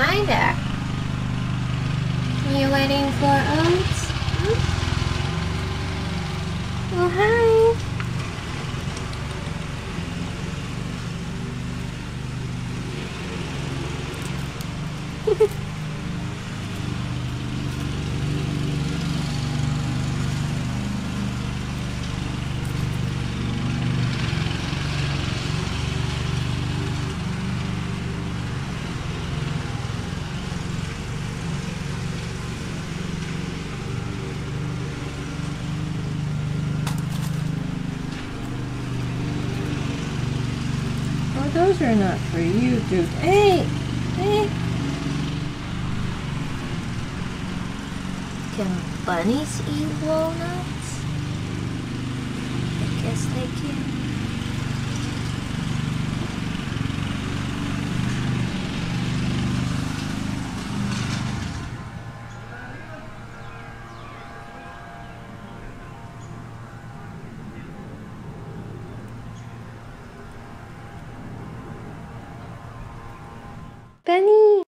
Hi there. Are you waiting for us? Hmm? Oh, hi. Those are not for you, dude. Hey! Hey! Can bunnies eat walnuts? I guess they can. 等你